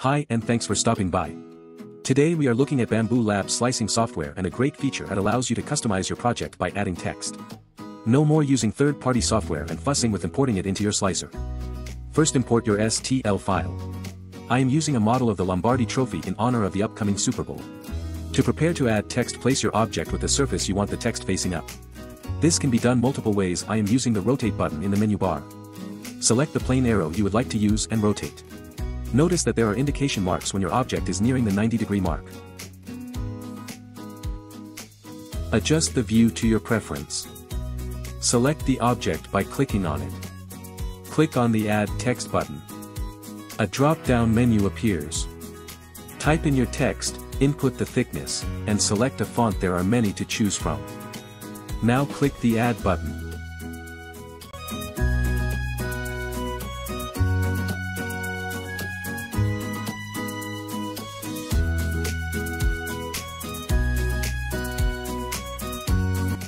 Hi and thanks for stopping by. Today we are looking at Bambu Lab slicing software and a great feature that allows you to customize your project by adding text. No more using third-party software and fussing with importing it into your slicer. First import your STL file. I am using a model of the Lombardi Trophy in honor of the upcoming Super Bowl. To prepare to add text place your object with the surface you want the text facing up. This can be done multiple ways I am using the rotate button in the menu bar. Select the plane arrow you would like to use and rotate. Notice that there are indication marks when your object is nearing the 90 degree mark. Adjust the view to your preference. Select the object by clicking on it. Click on the Add Text button. A drop-down menu appears. Type in your text, input the thickness, and select a font there are many to choose from. Now click the Add button.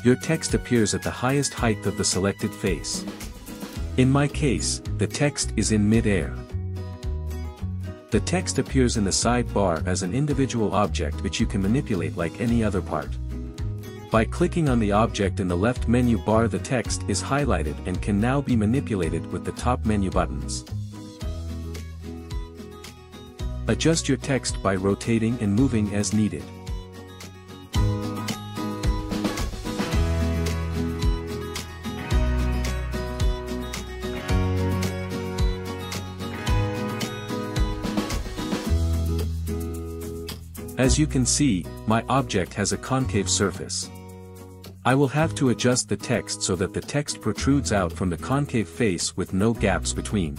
Your text appears at the highest height of the selected face. In my case, the text is in mid-air. The text appears in the sidebar as an individual object which you can manipulate like any other part. By clicking on the object in the left menu bar the text is highlighted and can now be manipulated with the top menu buttons. Adjust your text by rotating and moving as needed. As you can see, my object has a concave surface. I will have to adjust the text so that the text protrudes out from the concave face with no gaps between.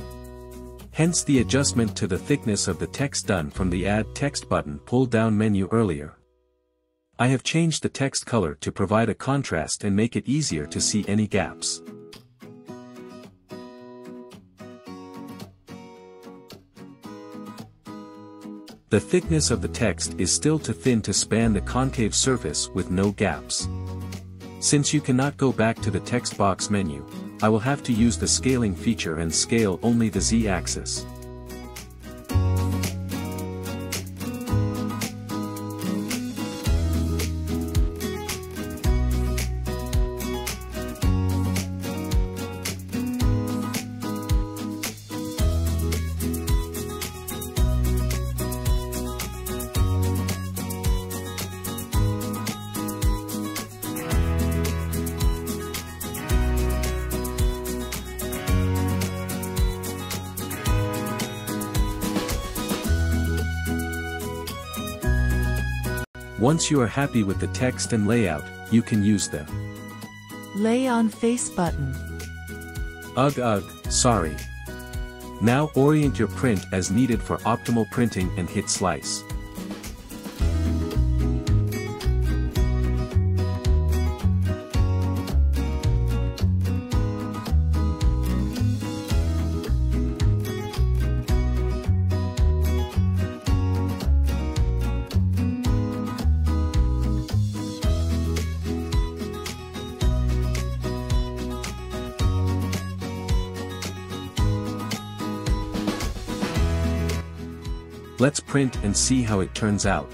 Hence the adjustment to the thickness of the text done from the Add Text button pull-down menu earlier. I have changed the text color to provide a contrast and make it easier to see any gaps. The thickness of the text is still too thin to span the concave surface with no gaps. Since you cannot go back to the text box menu, I will have to use the scaling feature and scale only the z-axis. Once you are happy with the text and layout, you can use the Lay on face button. Ugh ugh, sorry. Now orient your print as needed for optimal printing and hit slice. Let's print and see how it turns out.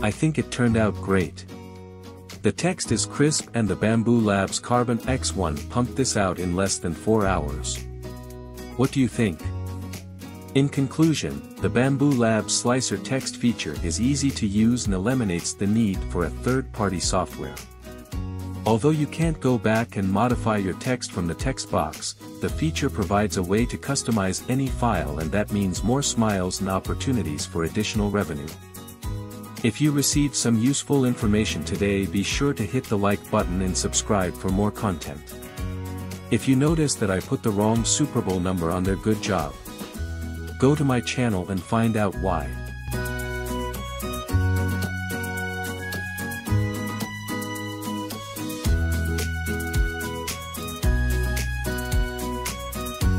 I think it turned out great. The text is crisp and the Bambu Labs Carbon X1 pumped this out in less than 4 hours. What do you think? In conclusion, the Bambu Labs Slicer text feature is easy to use and eliminates the need for a third-party software. Although you can't go back and modify your text from the text box, the feature provides a way to customize any file and that means more smiles and opportunities for additional revenue. If you received some useful information today be sure to hit the like button and subscribe for more content. If you notice that I put the wrong Super Bowl number on there good job. Go to my channel and find out why.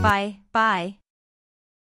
Bye, bye.